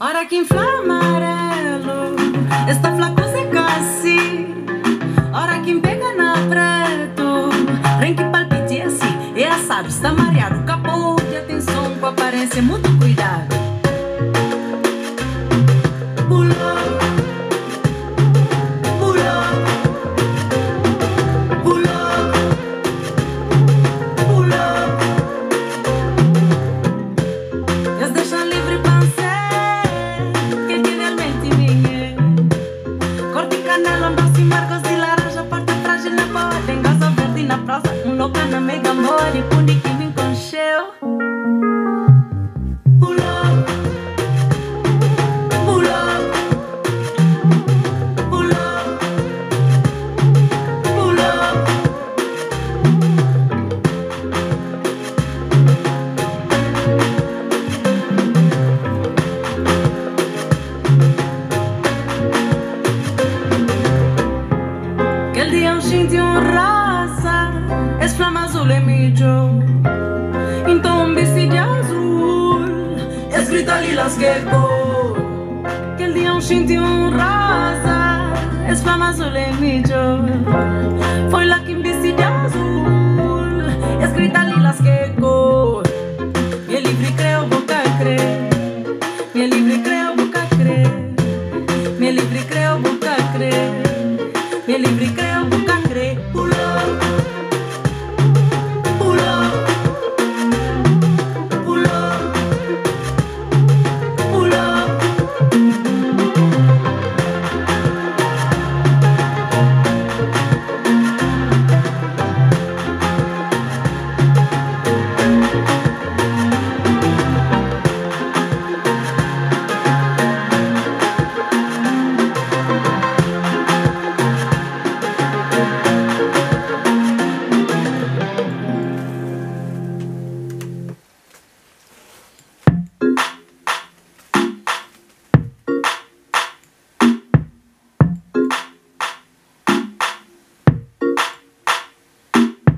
Hora que infla amarelo, esta flaco se casi. Hora que pega na preto, rem que palpite assim. a assado, está mareado, capô de atenção, com aparência muda. lasgego que el día un shinti un raza es fama sole mi yo foi la que investi azul escrita li lasgego y el libri creo boca cree. Mi libri creo boca cree. Mi libri creo boca cree. Mi libri creo boca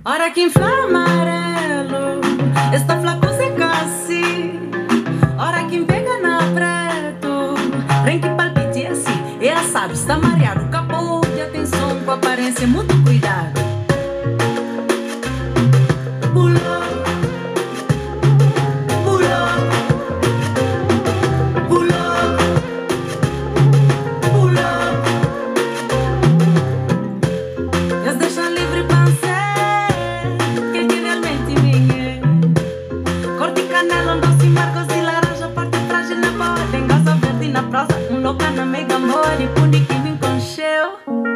Hora que inflama amarelo, esta flaco se casi. Hora que pega na preto, rem que palpite assim. E a sabe, está mareado, capô de atenção com aparência muito canela, um doce marcos de laranja, parte traje na bola, tem gasa verde na prosa, um louca na mega amor, e pundi que me enconcheu.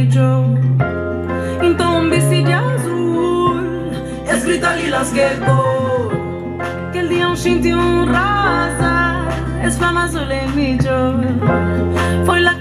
brillo. Então um vestido azul, escrita ali las que Que el día un shinti un rosa, es flama solemillo. Foi la